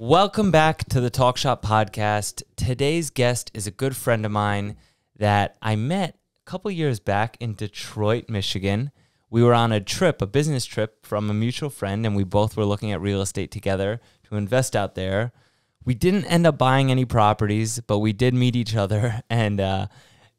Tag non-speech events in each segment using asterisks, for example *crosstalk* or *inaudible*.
Welcome back to the Talk Shop podcast. Today's guest is a good friend of mine that I met a couple years back in Detroit, Michigan. We were on a trip, a business trip from a mutual friend, and we both were looking at real estate together to invest out there. We didn't end up buying any properties, but we did meet each other, *laughs* and uh,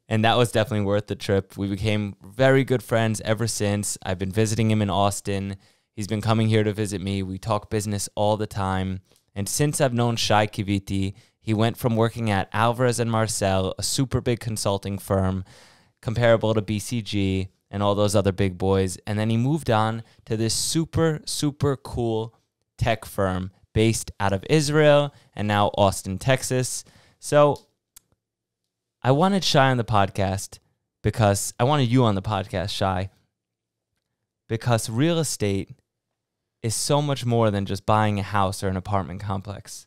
and that was definitely worth the trip. We became very good friends ever since. I've been visiting him in Austin. He's been coming here to visit me. We talk business all the time. And since I've known Shai Kivity, he went from working at Alvarez and Marsal, a super big consulting firm comparable to BCG and all those other big boys. And then he moved on to this super, super cool tech firm based out of Israel and now Austin, Texas. So I wanted Shai on the podcast because I wanted you on the podcast, Shai, because real estate is so much more than just buying a house or an apartment complex.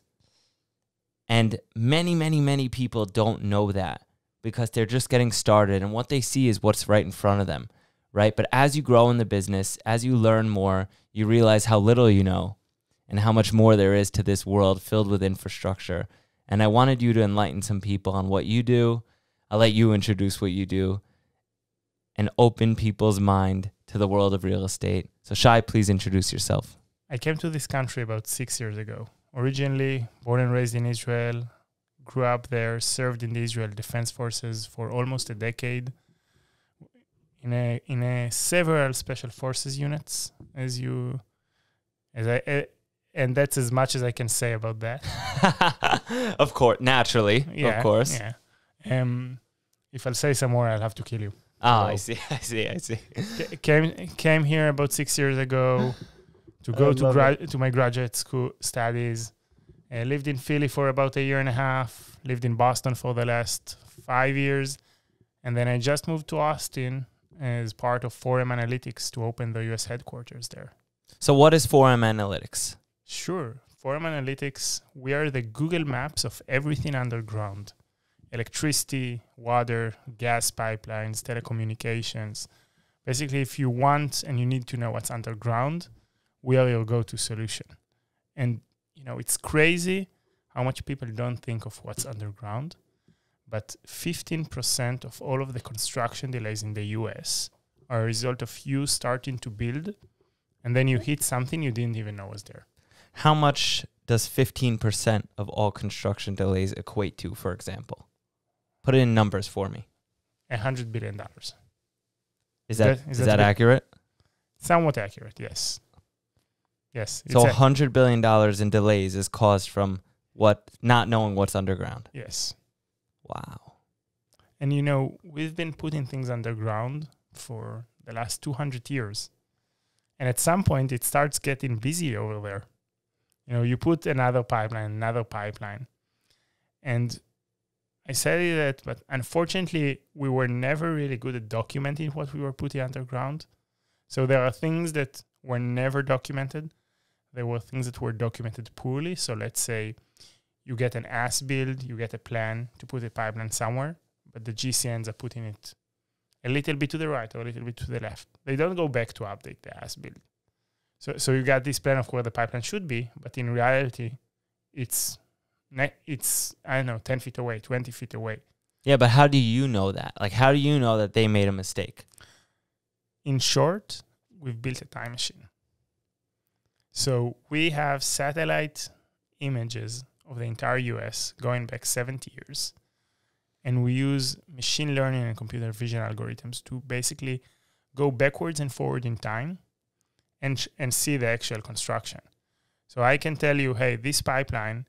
And many, many, many people don't know that because they're just getting started and what they see is what's right in front of them, right? But as you grow in the business, as you learn more, you realize how little you know and how much more there is to this world filled with infrastructure. And I wanted you to enlighten some people on what you do. I'll let you introduce what you do and open people's mind to the world of real estate. So, Shai, please introduce yourself. I came to this country about six years ago. Originally born and raised in Israel, grew up there, served in the Israel Defense Forces for almost a decade. In a in a several special forces units, as you, as I, uh, and that's as much as I can say about that. *laughs* of course, naturally, Yeah, of course. Yeah. Um, if I'll say some more, I'll have to kill you. Ah, *laughs* I see, I see, I see. Came came here about six years ago to go to love grad to my graduate school studies. Uh, lived in Philly for about a year and a half. Lived in Boston for the last five years, and then I just moved to Austin as part of 4M Analytics to open the U.S. headquarters there. So, what is 4M Analytics? Sure, 4M Analytics. We are the Google Maps of everything underground: electricity, water, gas pipelines, telecommunications. Basically, if you want and you need to know what's underground, we are your go-to solution. And you know, it's crazy how much people don't think of what's underground. But 15% of all of the construction delays in the US are a result of you starting to build and then you hit something you didn't even know was there. How much does 15% of all construction delays equate to, for example? Put it in numbers for me. A hundred billion dollars. Is that is is that, that accurate? Somewhat accurate, yes. Yes. So, a- $100 billion in delays is caused from what not knowing what's underground. yes. Wow. And you know, we've been putting things underground for the last 200 years. And at some point, it starts getting busy over there. You know, you put another pipeline, another pipeline. And I said that, but unfortunately, we were never really good at documenting what we were putting underground. So there are things that were never documented. There were things that were documented poorly. So let's say you get an as build, you get a plan to put a pipeline somewhere, but the GC ends up putting it a little bit to the right or a little bit to the left. They don't go back to update the as build. So, so you got this plan of where the pipeline should be, but in reality, it's it's I don't know, ten feet away, twenty feet away. Yeah, but how do you know that? Like, how do you know that they made a mistake? In short, we've built a time machine. So we have satellite images of the entire US going back 70 years. And we use machine learning and computer vision algorithms to basically go backwards and forward in time and, sh- and see the actual construction. So I can tell you, hey, this pipeline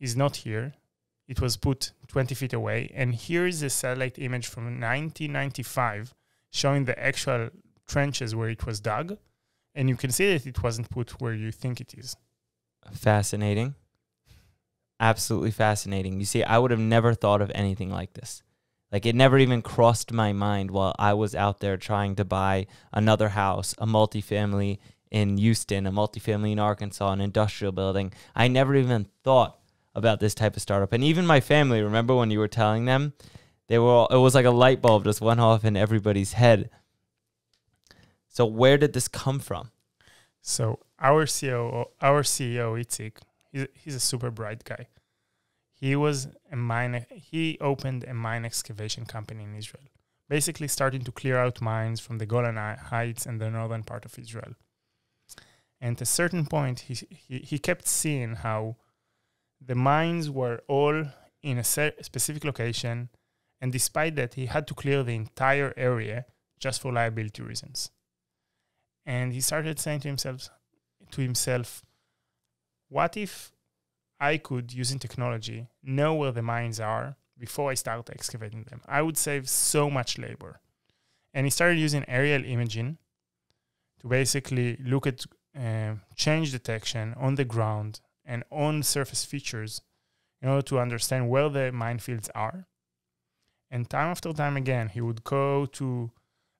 is not here. It was put 20 feet away. And here is a satellite image from 1995 showing the actual trenches where it was dug. And you can see that it wasn't put where you think it is. Fascinating. Absolutely fascinating. You see, I would have never thought of anything like this. Like, it never even crossed my mind while I was out there trying to buy another house, a multifamily in Houston, a multifamily in Arkansas, an industrial building. I never even thought about this type of startup. And even my family, remember when you were telling them, they were all, it was like a light bulb just went off in everybody's head. So where did this come from? So our CEO, our CEO Itzik, he's he's a super bright guy. He was a mine. He opened a mine excavation company in Israel, basically starting to clear out mines from the Golan Heights and the northern part of Israel. And at a certain point, he he, he kept seeing how the mines were all in a specific location, and despite that, he had to clear the entire area just for liability reasons. And he started saying to himself, to himself, what if I could, using technology, know where the mines are before I start excavating them? I would save so much labor. And he started using aerial imaging to basically look at uh, change detection on the ground and on surface features in order to understand where the minefields are. And time after time again, he would go to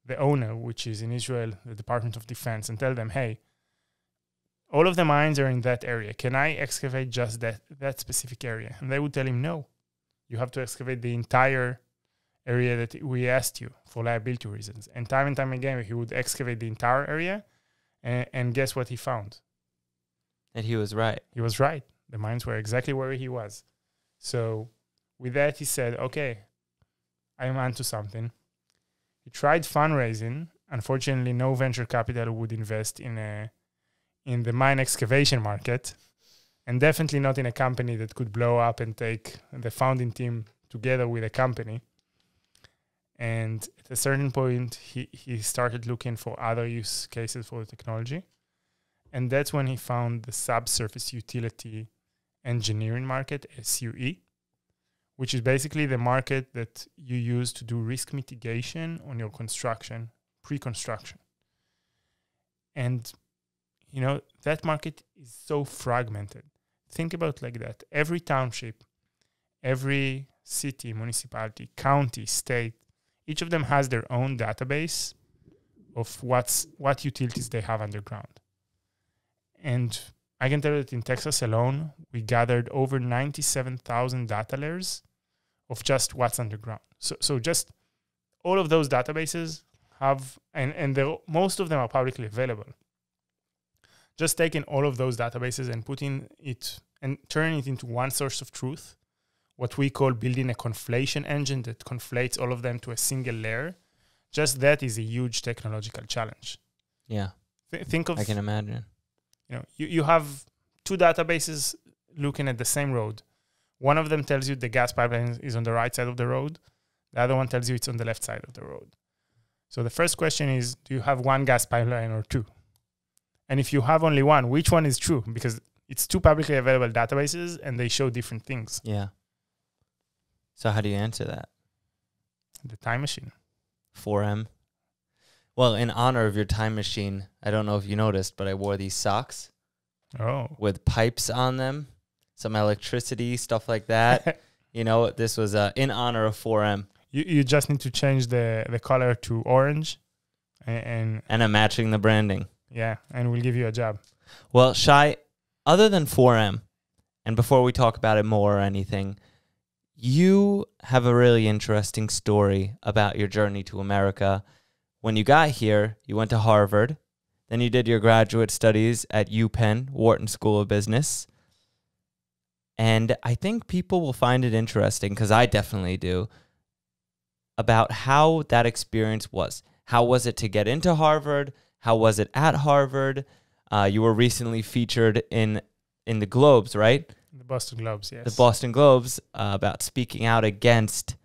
the owner, which is in Israel, the Department of Defense, and tell them, hey, all of the mines are in that area. Can I excavate just that, that specific area? And they would tell him, no, you have to excavate the entire area that we asked you for liability reasons. And time and time again, he would excavate the entire area. And, and guess what he found? And he was right. He was right. The mines were exactly where he was. So with that, he said, okay, I'm onto something. He tried fundraising. Unfortunately, no venture capital would invest in a in the mine excavation market, and definitely not in a company that could blow up and take the founding team together with a company. And at a certain point, he, he started looking for other use cases for the technology. And that's when he found the subsurface utility engineering market, SUE, which is basically the market that you use to do risk mitigation on your construction, pre construction. And you know, that market is so fragmented. Think about like that. Every township, every city, municipality, county, state, each of them has their own database of what's what utilities they have underground. And I can tell you that in Texas alone, we gathered over 97,000 data layers of just what's underground. So, so just all of those databases have, and, and most of them are publicly available just taking all of those databases and putting it and turning it into one source of truth, what we call building a conflation engine that conflates all of them to a single layer, just that is a huge technological challenge. Yeah. Th- think of I can imagine. You know, you, you have two databases looking at the same road. One of them tells you the gas pipeline is on the right side of the road. The other one tells you it's on the left side of the road. So the first question is, do you have one gas pipeline or two? And if you have only one, which one is true? Because it's two publicly available databases and they show different things. Yeah. So how do you answer that? The time machine. 4M. Well, in honor of your time machine, I don't know if you noticed, but I wore these socks. Oh. With pipes on them, some electricity, stuff like that. *laughs* you know, this was uh, in honor of 4M. You, you just need to change the, the color to orange and, and and I'm matching the branding. Yeah, and we'll give you a job. Well, Shai, other than 4M, and before we talk about it more or anything, you have a really interesting story about your journey to America. When you got here, you went to Harvard, then you did your graduate studies at UPenn, Wharton School of Business. And I think people will find it interesting because I definitely do about how that experience was. How was it to get into Harvard? How was it at Harvard? Uh, you were recently featured in in the Globes, right? The Boston Globes, yes. The Boston Globes uh, about speaking out against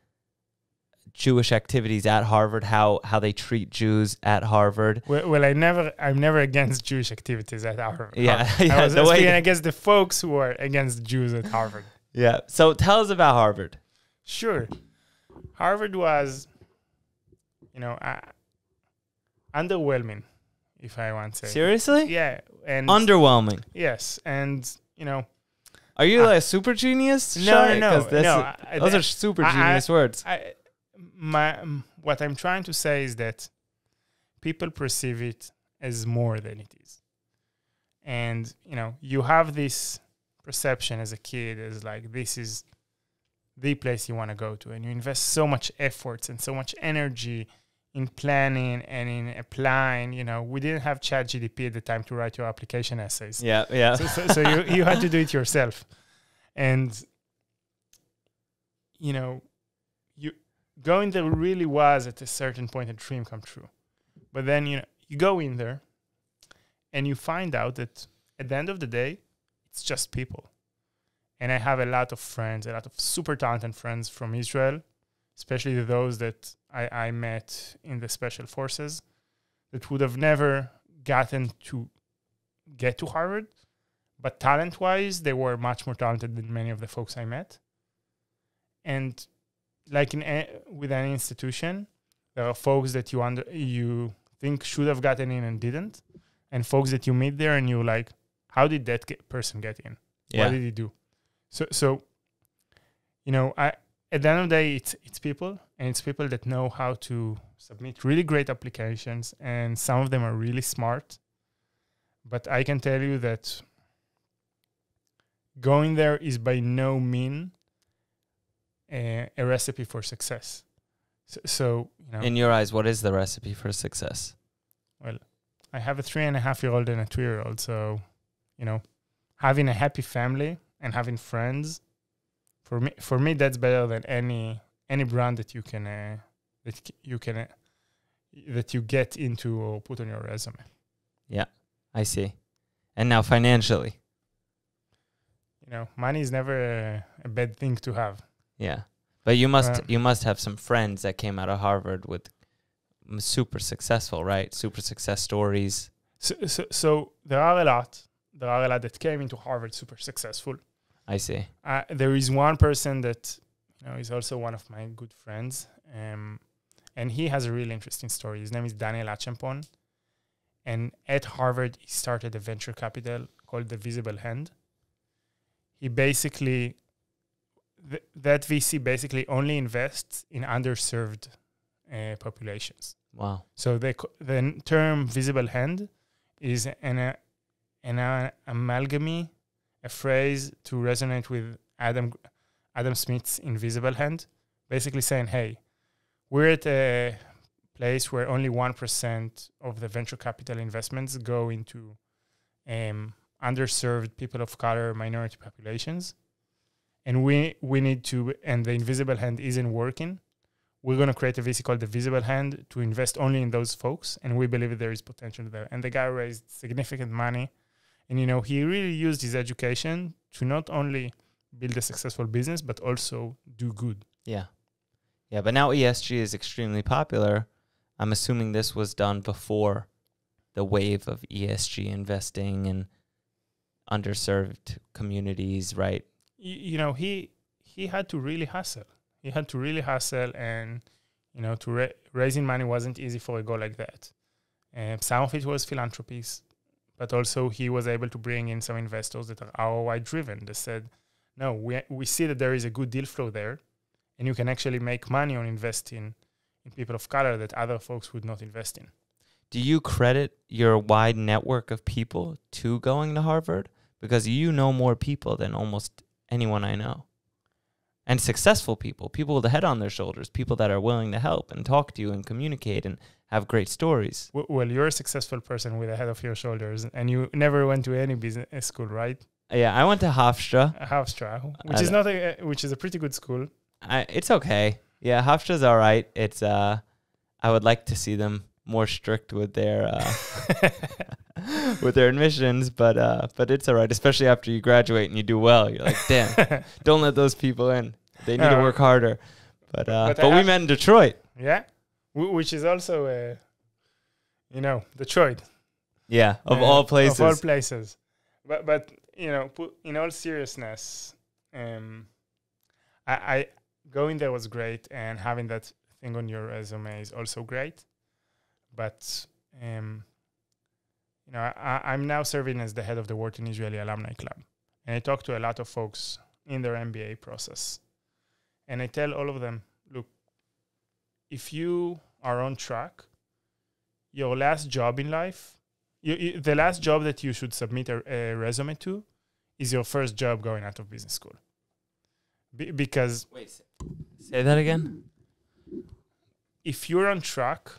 Jewish activities at Harvard, how how they treat Jews at Harvard. Well, well I never, I'm never against Jewish activities at Harvard. *laughs* Yeah, I yeah, was the way- against the folks who are against Jews at Harvard. Yeah. So tell us about Harvard. Sure, Harvard was, you know, uh, underwhelming, if I want to say. Seriously? Yeah, and Underwhelming. yes, and you know, Are you Uh, like a super genius? no, Shai? no, no, no. I- those I- are super I- I- genius words. I, my um, what I'm trying to say is that people perceive it as more than it is, and you know you have this perception as a kid as like this is the place you want to go to, and you invest so much efforts and so much energy in planning and in applying. You know, we didn't have Chat GPT at the time to write your application essays. Yeah, yeah. So, so, so you you had to do it yourself, and you know, going there really was at a certain point a dream come true. But then you know you go in there, and you find out that at the end of the day, it's just people. And I have a lot of friends, a lot of super talented friends from Israel, especially those that I, I met in the special forces that would have never gotten to get to Harvard. But talent wise, they were much more talented than many of the folks I met. And like in a, with any institution, there are folks that you under you think should have gotten in and didn't, and folks that you meet there and you're like, how did that get person get in? Yeah. What did he do? So so you know, I at the end of the day it's it's people and it's people that know how to submit really great applications and some of them are really smart. But I can tell you that going there is by no mean a, a recipe for success. So, so you know, In your eyes, what is the recipe for success? Well, I have a three and a half year old and a two year old. So, you know, having a happy family and having friends, for me, for me, that's better than any any brand that you can uh, that you can uh, that you get into or put on your resume. Yeah, I see. And now financially. You know, money is never a, a bad thing to have. Yeah. But you must you must have some friends that came out of Harvard with super successful, right? Super success stories. So, so, so there are a lot. There are a lot that came into Harvard super successful. I see. uh, there is one person that you know is also one of my good friends, um, and he has a really interesting story. His name is Daniel Acheampong, and at Harvard he started a venture capital called the Visible Hand. He basically th- that VC basically only invests in underserved uh, populations. Wow. So the co- the n- term visible hand is an uh, an uh, amalgamy, a phrase to resonate with Adam Adam Smith's invisible hand, basically saying, "Hey, we're at a place where only one percent of the venture capital investments go into um, underserved people of color, minority populations, and we we need to, and the invisible hand isn't working." we're going to create a VC called the Visible Hand to invest only in those folks, and we believe there is potential there. And the guy raised significant money, and you know he really used his education to not only build a successful business but also do good. Yeah. Yeah, but now ESG is extremely popular. I'm assuming this was done before the wave of ESG investing and underserved communities, right? You, you know he he had to really hustle. He had to really hustle, and you know to ra- raising money wasn't easy for a guy like that. Um, some of it was philanthropies, but also he was able to bring in some investors that are ROI driven. They said, "No, we we see that there is a good deal flow there, and you can actually make money on investing in people of color that other folks would not invest in." Do you credit your wide network of people to going to Harvard? Because you know more people than almost anyone I know. And successful people, people with a head on their shoulders, people that are willing to help and talk to you and communicate and have great stories. Well, you're a successful person with a head of your shoulders, and you never went to any business school, right? Yeah, I went to Hofstra. Uh, Hofstra, which is not a which is a pretty good school. I, it's okay. Yeah, Hofstra's all right. It's uh, I would like to see them more strict with their uh, *laughs* *laughs* with their admissions, but uh, but it's all right. Especially after you graduate and you do well, you're like, damn, *laughs* don't let those people in. They need to Uh, work harder. But uh, but but, we met in Detroit. yeah, w- which is also a, you know, Detroit Yeah, of uh, all places. Of all places, but but you know, in all seriousness, um, I, I going there was great, and having that thing on your resume is also great. But um, you know, I, I'm now serving as the head of the Wharton Israeli Alumni Club, and I talk to a lot of folks in their MBA process, and I tell all of them, look, if you are on track, your last job in life you, you, the last job that you should submit a, a resume to is your first job going out of business school. Be, because Wait, say that again. if you're on track,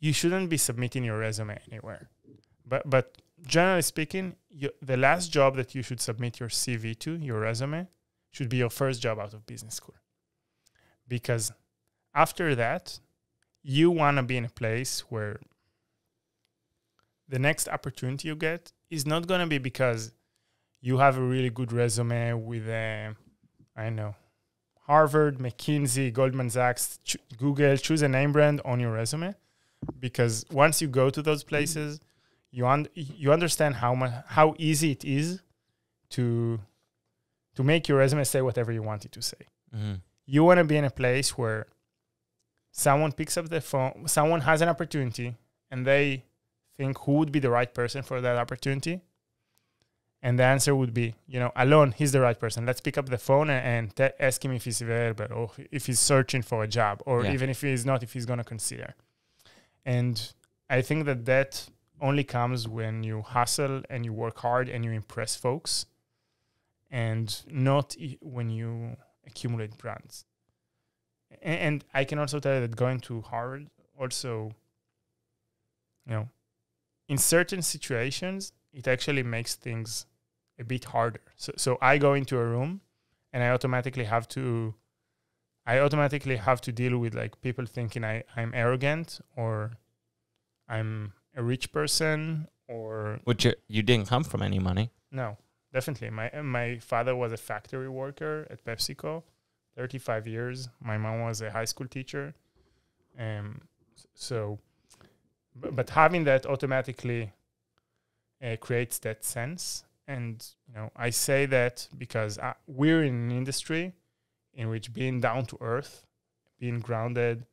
you shouldn't be submitting your resume anywhere. But but generally speaking, you, the last job that you should submit your CV to, your resume, should be your first job out of business school. Because after that, you want to be in a place where the next opportunity you get is not going to be because you have a really good resume with a, I don't know, Harvard, McKinsey, Goldman Sachs, ch- Google, choose a name brand on your resume. Because once you go to those places, you un- you understand how much how easy it is to to make your resume say whatever you want it to say. Mm-hmm. You want to be in a place where someone picks up the phone, someone has an opportunity, and they think who would be the right person for that opportunity. And the answer would be, you know, Allon, he's the right person. Let's pick up the phone and, te- ask him if he's available or if he's searching for a job or Yeah. even if he's not, if he's going to consider. And I think that that only comes when you hustle and you work hard and you impress folks and not when you accumulate brands. A- And I can also tell you that going to Harvard also, you know, in certain situations, it actually makes things a bit harder. So, so I go into a room and I automatically have to, I automatically have to deal with like people thinking I, I'm arrogant or I'm a rich person or Which you, you didn't come from any money. no, definitely. My my father was a factory worker at PepsiCo, 35 years. My mom was a high school teacher. Um, so, but, but having that automatically uh, creates that sense. And you know, I say that because uh, we're in an industry in which being down to earth, being grounded,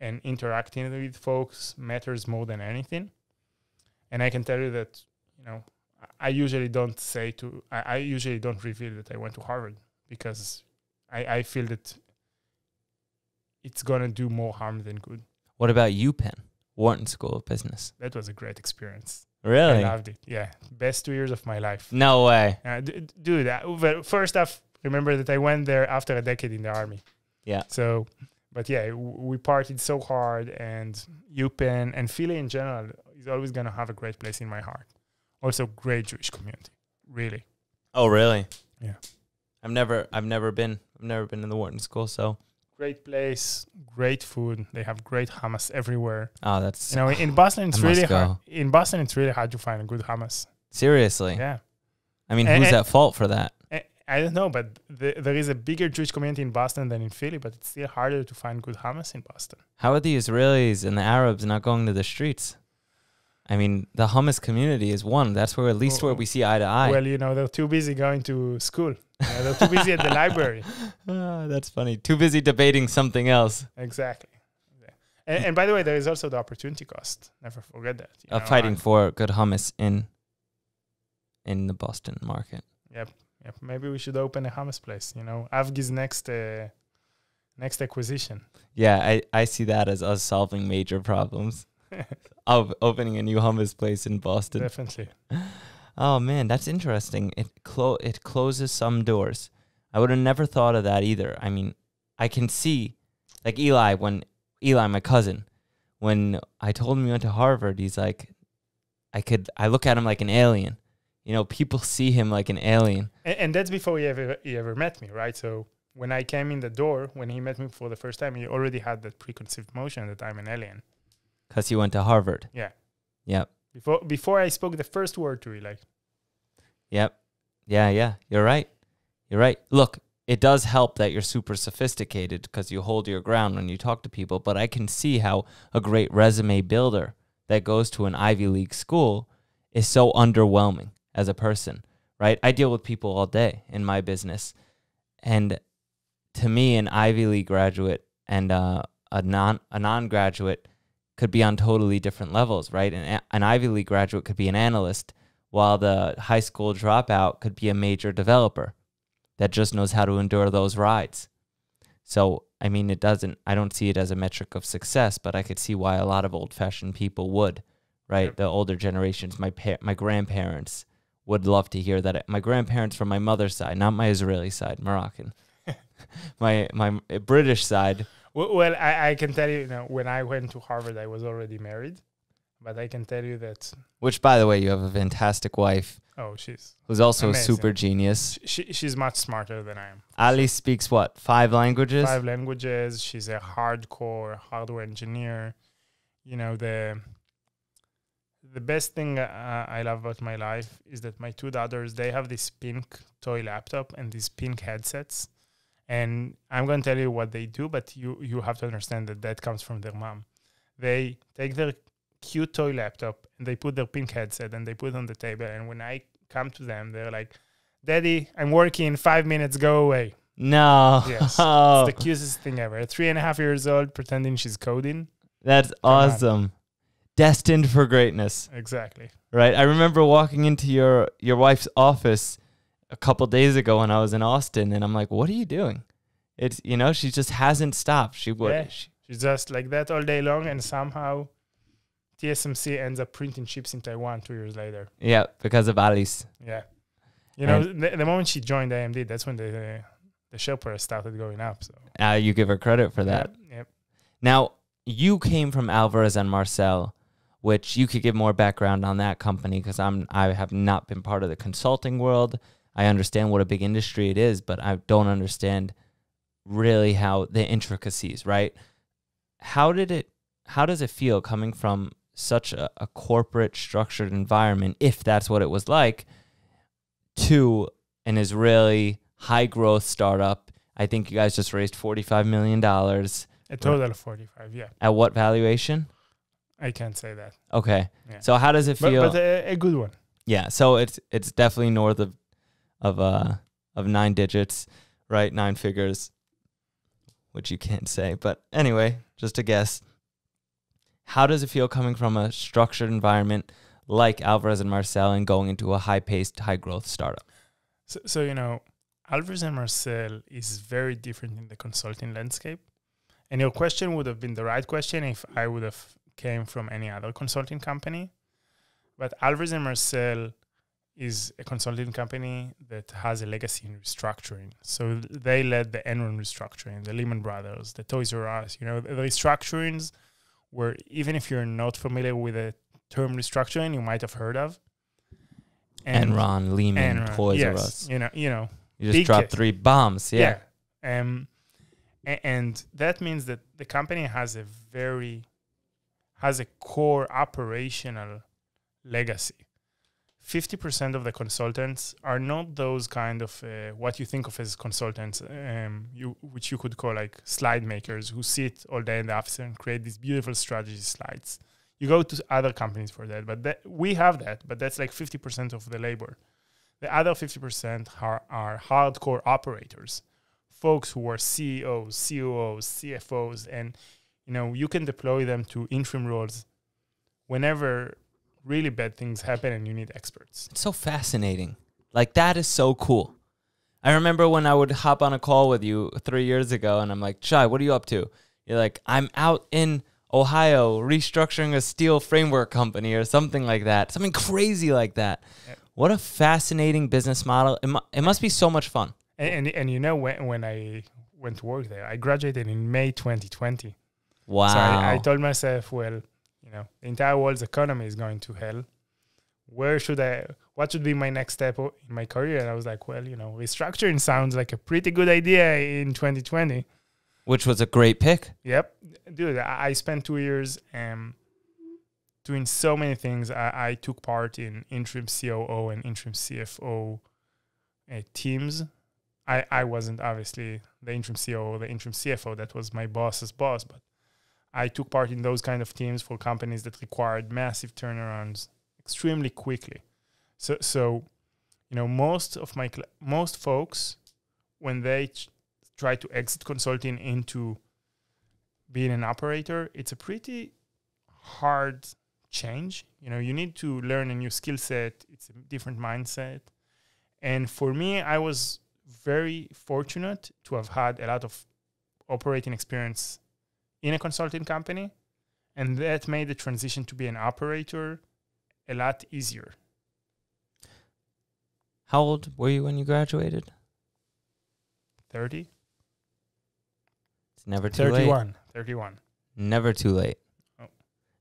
and interacting with folks matters more than anything. And I can tell you that you know I usually don't say to I, I usually don't reveal that I went to Harvard because I, I feel that it's gonna do more harm than good. What about UPenn, Wharton School of Business? That was a great experience. Really? I loved it. Yeah, best two years of my life. No way. Uh, d- dude, uh, first off, remember that I went there after a decade in the army. Yeah. So, but yeah, w- we partied so hard, and UPenn and Philly in general is always gonna have a great place in my heart. Also, great Jewish community, really. Oh, really? Yeah. I've never, I've never been, I've never been in the Wharton School. So, great place, great food. They have great hummus everywhere. oh, that's You know, in Boston, it's really hard. In Boston, it's really hard to find a good hummus. seriously. Yeah, I mean, And- who's and- at fault for that? I, don't know, but the, there is a bigger Jewish community in Boston than in Philly, but it's still harder to find good hummus in Boston. How are the Israelis and the Arabs not going to the streets? I mean, the hummus community is one. That's where at least where we see eye to eye. Well, you know, they're too busy going to school. They're too busy at the *laughs* library. Ah, that's funny. Too busy debating something else. Exactly. Yeah. And, and by the way, there is also the opportunity cost. Never forget that. Of know, fighting and- for good hummus in in the Boston market. Yep. Maybe we should open a hummus place. You know, Avgi's next uh, next acquisition. Yeah, I, I see that as us solving major problems *laughs* of opening a new hummus place in Boston. Definitely. Oh man, that's interesting. It clo- it closes some doors. I would have never thought of that either. I mean, I can see like Eli when Eli, my cousin, when I told him he went to Harvard, he's like I could I look at him like an alien. You know, people *laughs* see him like an alien. And, and that's before he ever he ever met me, right? So when I came in the door, when he met me for the first time, he already had that preconceived notion that I'm an alien. Because he went to Harvard. Yeah. Yep. Before before I spoke the first word to Eli. Yep. Yeah, yeah. You're right. You're right. Look, it does help that you're super sophisticated because you hold your ground when you talk to people, but I can see how a great resume builder that goes to an Ivy League school is so underwhelming as a person, right? I deal with people all day in my business. And to me, an Ivy League graduate and uh, a non a non graduate could be on totally different levels, right? An, an Ivy League graduate could be an analyst while the high school dropout could be a major developer that just knows how to endure those rides. So, I mean, it doesn't, I don't see it as a metric of success, but I could see why a lot of old fashioned people would, right? Yep. The older generations, my, pa- my grandparents would love to hear that. My grandparents from my mother's side, not my Israeli side, Moroccan. *laughs* my, my eh, British side Well, well I, I can tell you, you know, when I went to Harvard, I was already married, but I can tell you that Which, by the way, you have a fantastic wife oh, she's who's also Amazing. a super genius. she, she's much smarter than I am. Ali speaks what five languages? Five languages. She's a hardcore hardware engineer. You know the the best thing uh, I love about my life is that my two daughters they have this pink toy laptop and these pink headsets, and I'm going to tell you what they do, but you you have to understand that that comes from their mom. They take their cute toy laptop and they put their pink headset and they put it on the table, and when I come to them, they're like, "Daddy, I'm working. Five minutes. Go away." No. Yes. Oh, *laughs* It's the cutest thing ever. Three and a half years old, pretending she's coding. that's awesome. Destined for greatness, Exactly. right? I remember walking into your your wife's office a couple days ago when I was in Austin, and I'm like, "What are you doing?" It's you know she just hasn't stopped. She would. Yeah. she- She's just like that all day long, and somehow TSMC ends up printing chips in Taiwan two years later. yeah, because of Alice. Yeah. You know, the, the moment she joined AMD, that's when the the share price started going up. So Uh, you give her credit for that. Yep. yep. Now, you came from Alvarez and Marsal, which you could give more background on that company because I'm I have not been part of the consulting world. I understand what a big industry it is, but I don't understand really how the intricacies, right? How did it how does it feel coming from such a, a corporate structured environment, if that's what it was like, to an Israeli high growth startup? I think you guys just raised forty five million dollars. A total of 45. Yeah. At what valuation? I can't say that. Okay. Yeah. So how does it But, feel? but a, a good one. yeah. So it's it's definitely north of of uh of nine digits, right? Nine figures, which you can't say. But anyway, just a guess. How does it feel coming from a structured environment like Alvarez and Marsal and going into a high paced, high growth startup? So, so you know, Alvarez and Marsal is very different in the consulting landscape. And your question would have been the right question if I would have came from any other consulting company. But Alvarez and Marsal is a consulting company that has a legacy in restructuring. So they led the Enron restructuring, the Lehman Brothers, the Toys R Us. You know, the restructurings where even if you're not familiar with the term restructuring, you might have heard of. And Enron, Lehman, Enron, Toys R Us. You know, you know, You just dropped three bombs. Yeah. yeah. Um, and that means that the company has a very has a core operational legacy. Fifty percent of the consultants are not those kind of uh, what you think of as consultants, um, you which you could call like slide makers who sit all day in the office and create these beautiful strategy slides. You go to other companies for that, but that, we have that, but that's like fifty percent of the labor. The other fifty percent are, are hardcore operators folks who are CEOs, COOs, CFOs, and you know you can deploy them to interim roles whenever really bad things happen and you need experts. It's so fascinating. Like that is so cool. I remember when I would hop on a call with you three years ago, and I'm like, Shai, what are you up to? You're like, I'm out in Ohio restructuring a steel framework company or something like that, something crazy like that. Yeah. What a fascinating business model! It, mu- it must be so much fun. And and, and you know when when I went to work there, I graduated in May 2020. Wow. So I, I told myself, well, you know, the entire world's economy is going to hell. Where should I? What should be my next step in my career? And I was like, well, you know, restructuring sounds like a pretty good idea in 2020. Which was a great pick. Yep, dude. I, I spent two years um, doing so many things. I, I took part in interim COO and interim CFO uh, teams. I, I wasn't obviously the interim COO, the interim CFO. That was my boss's boss, but I took part in those kind of teams for companies that required massive turnarounds extremely quickly. So, so you know, most of my cl- most folks when they ch- try to exit consulting into being an operator, it's a pretty hard change. You know, you need to learn a new skill set. It's a different mindset. And for me, I was very fortunate to have had a lot of operating experience in a consulting company. And that made the transition to be an operator a lot easier. How old were you when you graduated? 30? It's never too late. 31. 31. Never too late. Oh.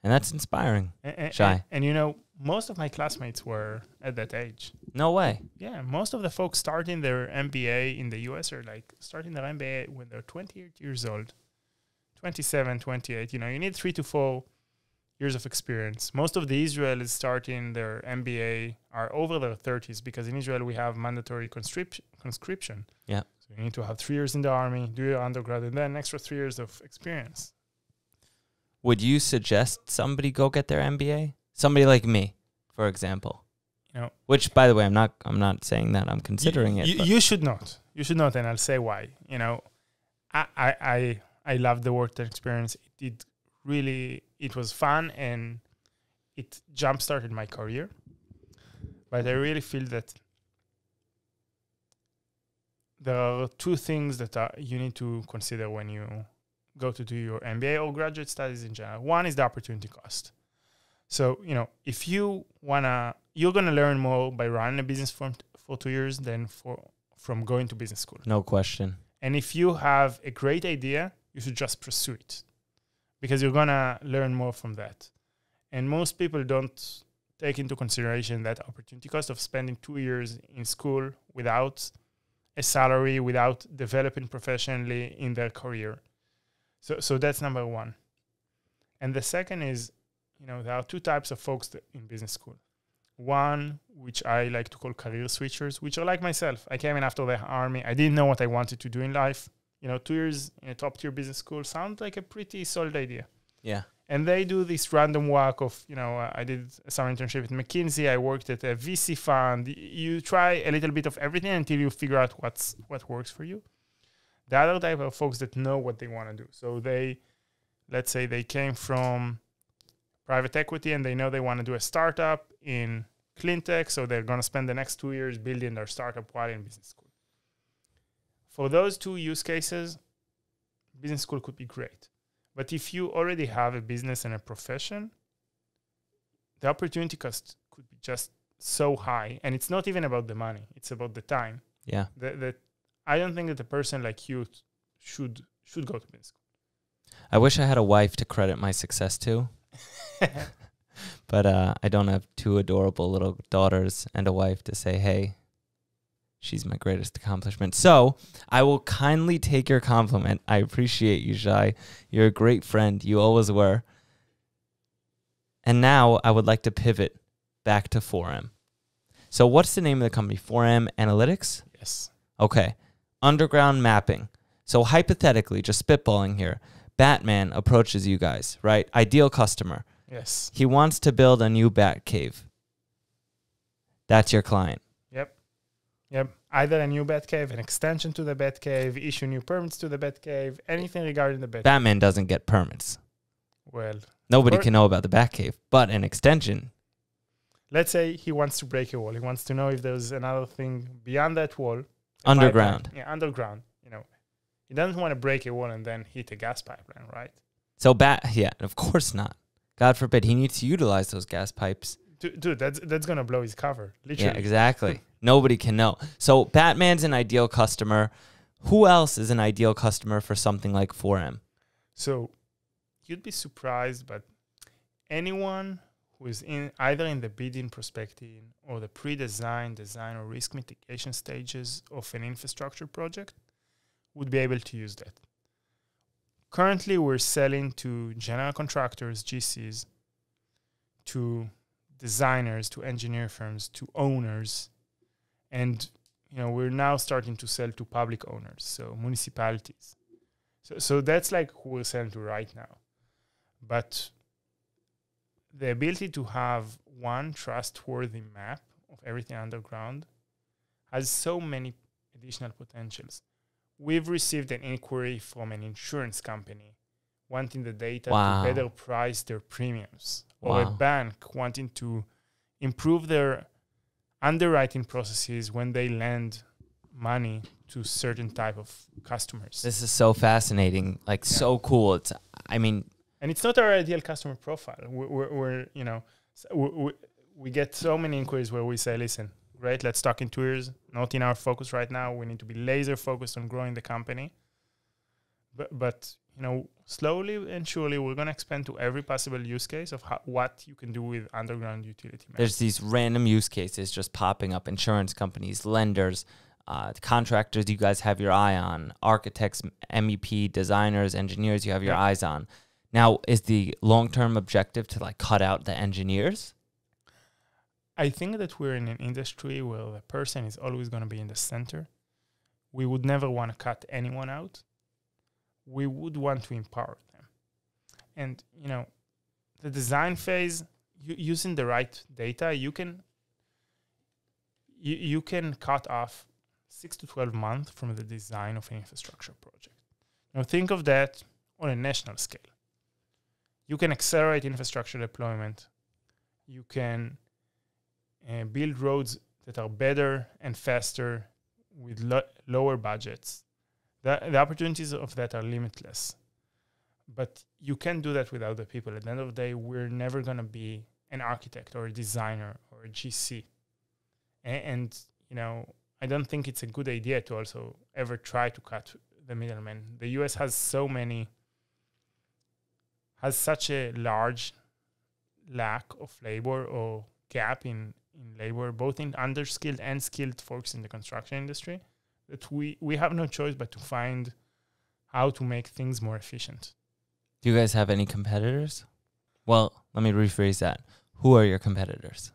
And that's inspiring. And, and, Shai. And, and you know, most of my classmates were at that age. No way. Yeah, most of the folks starting their MBA in the US are like starting their MBA when they're 28 years old, 27, 28. You know, you need three to four years of experience. Most of the Israelis starting their MBA are over their 30s because in Israel we have mandatory conscript- conscription. Yeah. So you need to have three years in the army, do your undergrad, and then extra three years of experience. Would you suggest somebody go get their MBA? Somebody like me, for example. You know, Which, by the way, I'm not. I'm not saying that. I'm considering you, it. You, you should not. You should not, and I'll say why. You know, I I I, I love the work that experience. It did really. It was fun and it jump started my career. But I really feel that there are two things that are, you need to consider when you go to do your MBA or graduate studies in general. One is the opportunity cost. So, you know, if you wanna, you're gonna learn more by running a business for, for two years than for from going to business school. no question. And if you have a great idea, you should just pursue it because you're gonna learn more from that. And most people don't take into consideration that opportunity cost of spending two years in school without a salary, without developing professionally in their career. So, so that's number one. And the second is, you know, there are two types of folks in business school. One, which I like to call career switchers, which are like myself. I came in after the army. I didn't know what I wanted to do in life. You know, two years in a top tier business school sounds like a pretty solid idea. Yeah. And they do this random walk of, you know, uh, I did a summer internship at McKinsey. I worked at a VC fund. You try a little bit of everything until you figure out what's what works for you. The other type of folks that know what they want to do. So they, let's say, they came from private equity and they know they want to do a startup in clean tech. So they're going to spend the next two years building their startup while in business school. For those two use cases, business school could be great. But if you already have a business and a profession, the opportunity cost could be just so high. And it's not even about the money, it's about the time. Yeah. That, that I don't think that a person like you should should go to business school. I wish I had a wife to credit my success to, *laughs* *laughs* but uh, I don't have two adorable little daughters and a wife to say, "Hey, she's my greatest accomplishment." So I will kindly take your compliment. I appreciate you, Shai. You're a great friend. You always were. And now I would like to pivot back to 4M. So what's the name of the company? 4M Analytics. yes. Okay. Underground mapping. So hypothetically, just spitballing here, Batman approaches you guys, right? Ideal customer. Yes. He wants to build a new bat cave. That's your client. Yep. Either a new bat cave, an extension to the bat cave, issue new permits to the bat cave, anything regarding the bat. Batman doesn't get permits. well, Nobody can know about the bat cave, but an extension. let's say he wants to break a wall. He wants to know if there's another thing beyond that wall. Underground. pipeline. Yeah, underground. You know, he doesn't want to break a wall and then hit a gas pipeline, right? So bat yeah, of course not. God forbid he needs to utilize those gas pipes. Dude, dude that's that's gonna blow his cover, literally. Yeah, exactly. *laughs* Nobody can know. So Batman's an ideal customer. Who else is an ideal customer for something like 4M? So you'd be surprised, but anyone who is in either in the bidding prospecting or the pre-design, design, or risk mitigation stages of an infrastructure project would be able to use that. Currently, we're selling to general contractors, GCs, to designers, to engineer firms, to owners, and you know we're now starting to sell to public owners, so municipalities. So, so that's like who we're selling to right now. But the ability to have one trustworthy map of everything underground has so many additional potentials. We've received an inquiry from an insurance company wanting the data Wow. to better price their premiums, or a bank wanting to improve their underwriting processes when they lend money to certain type of customers. This is so fascinating, like Yeah. so cool. It's I mean, and it's not our ideal customer profile. We're, we're, we're you know, we, we, we get so many inquiries where we say, listen, great, let's talk in two years. Not in our focus right now. We need to be laser focused on growing the company. But but you know slowly and surely we're going to expand to every possible use case of how, what you can do with underground utility maps. There's these random use cases just popping up insurance companies, lenders, uh, contractors you guys have your eye on, architects, MEP, designers, engineers you have your Yeah. eyes on. Now, is the long term objective to like cut out the engineers? I think that we're in an industry where the person is always going to be in the center. We would never want to cut anyone out. We would want to empower them. And, you know, the design phase, using the right data, you can you, you can cut off six to 12 months from the design of an infrastructure project. Now, think of that on a national scale. You can accelerate infrastructure deployment. You can uh, build roads that are better and faster with lo- lower budgets. The, the opportunities of that are limitless. But you can't do that without the people. At the end of the day, we're never going to be an architect or a designer or a GC. A- and, you know, I don't think it's a good idea to also ever try to cut the middleman. The US has so many, has such a large lack of labor or gap in, in labor, both in underskilled and skilled folks in the construction industry, that we, we have no choice but to find how to make things more efficient. Do you guys have any competitors? Well, let me rephrase that. Who are your competitors?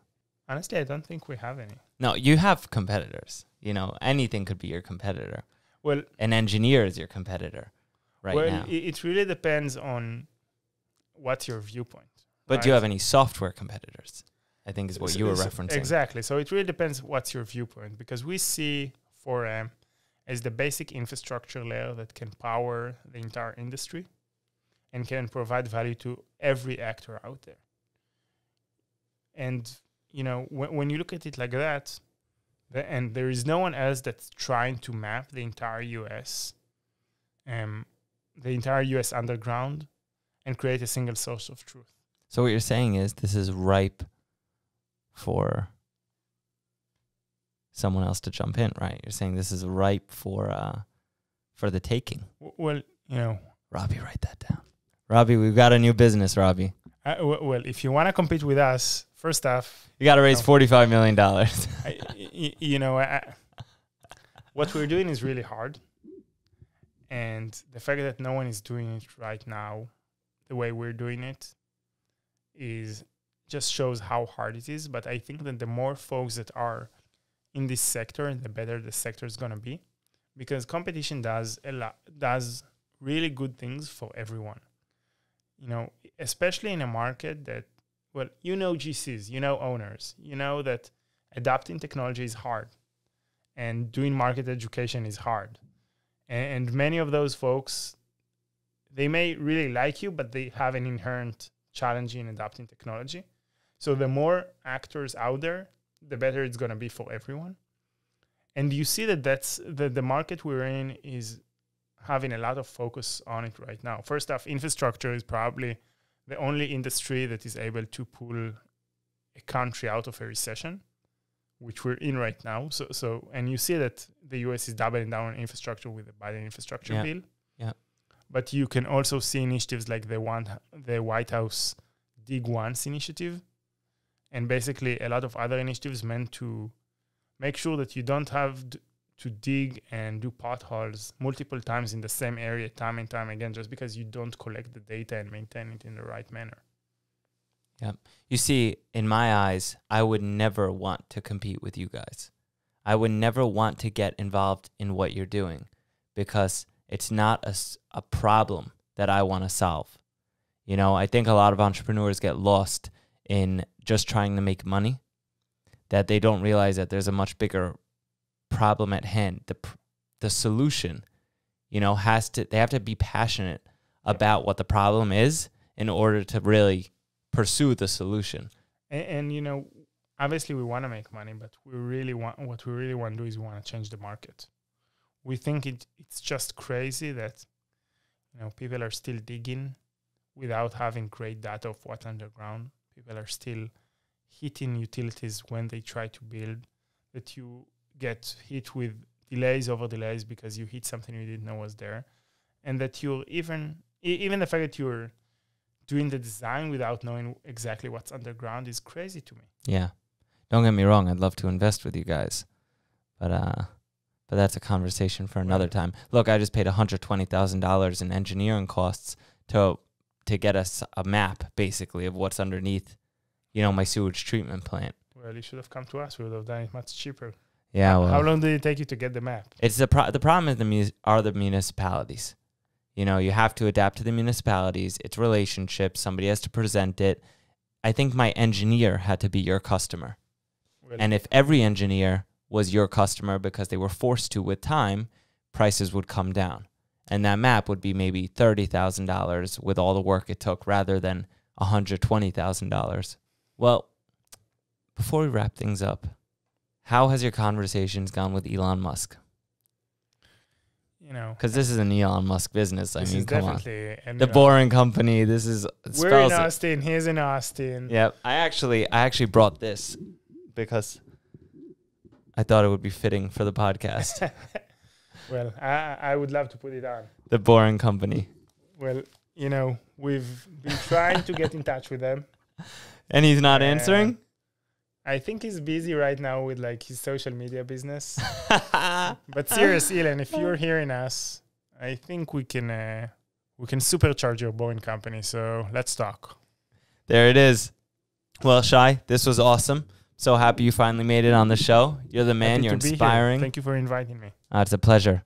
Honestly, I don't think we have any. No, you have competitors. You know, anything could be your competitor. Well, An engineer is your competitor right well, now. It, it really depends on what's your viewpoint. but do you have any software competitors? I think is what S- you were referencing. Exactly. So it really depends what's your viewpoint because we see 4M as the basic infrastructure layer that can power the entire industry and can provide value to every actor out there. And you know, when, when you look at it like that, the, and there is no one else that's trying to map the entire US, um, the entire US underground, and create a single source of truth. So what you're saying is this is ripe for someone else to jump in, right? You're saying this is ripe for uh for the taking. Well, you know, Robbie, write that down. Robbie, we've got a new business, Robbie. Uh, well, if you want to compete with us, first off, You got to raise No. forty-five million dollars. *laughs* You know, I, what we're doing is really hard, and the fact that no one is doing it right now, the way we're doing it, is just shows how hard it is. But I think that the more folks that are in this sector, the better the sector is gonna be, because competition does a lot, does really good things for everyone. You know, especially in a market that, well, you know GCs, you know owners, you know that adapting technology is hard and doing market education is hard and, and many of those folks they may really like you but they have an inherent challenge in adapting technology so the more actors out there the better it's going to be for everyone and you see that that's the, the market we're in is having a lot of focus on it right now first off infrastructure is probably the only industry that is able to pull a country out of a recession which we're in right now. So, so and you see that the US is doubling down on infrastructure with the Biden infrastructure Yeah. bill. Yeah. But you can also see initiatives like the one, the White House Dig Once initiative, and basically a lot of other initiatives meant to make sure that you don't have d- to dig and do potholes multiple times in the same area time and time again just because you don't collect the data and maintain it in the right manner. yeah You see, in my eyes, I would never want to compete with you guys. I would never want to get involved in what you're doing because it's not a, a problem that I want to solve. You know, I think a lot of entrepreneurs get lost in just trying to make money, that they don't realize that there's a much bigger problem at hand. The, the solution, you know, has to, they have to be passionate about what the problem is in order to really pursue the solution. And, and you know, obviously we want to make money, but we really want what we really want to do is we want to change the market. We think it it's just crazy that you know people are still digging without having great data of what's underground. People are still hitting utilities when they try to build. That you get hit with delays over delays because you hit something you didn't know was there. and that you're even even the fact that you're doing the design without knowing exactly what's underground is crazy to me. Yeah. Don't get me wrong, I'd love to invest with you guys. But uh but that's a conversation for another time. Look, I just paid $120,000 in engineering costs to to get us a map basically of what's underneath you know my sewage treatment plant. Well, you should have come to us. We would have done it much cheaper. Yeah, well. How long did it take you to get the map? It's the pro- the problem is the mu- are the municipalities. You know, you have to adapt to the municipalities. It's relationships. Somebody has to present it. I think my engineer had to be your customer. Well, And if every engineer was your customer because they were forced to with time, prices would come down. And that map would be maybe $30,000 with all the work it took rather than $120,000. Well, before we wrap things up, how has your conversations gone with Elon Musk? you know, Because this is an Elon Musk business. I mean, come on. The know, boring company. This is We're in spells it. Austin. He's in Austin. Yep. I actually I actually brought this because I thought it would be fitting for the podcast. *laughs* well, I I would love to put it on. the boring company. Well, you know, we've been trying to get in touch with them. *laughs* And he's not Uh, answering? I think he's busy right now with like his social media business. *laughs* But serious, Elon, if you're hearing us, I think we can uh, we can supercharge your Boring company. So let's talk. there it is. Well, Shai, this was awesome. So happy you finally made it on the show. You're the man. Happy You're to be here. inspiring. Thank you for inviting me. Uh, it's a pleasure.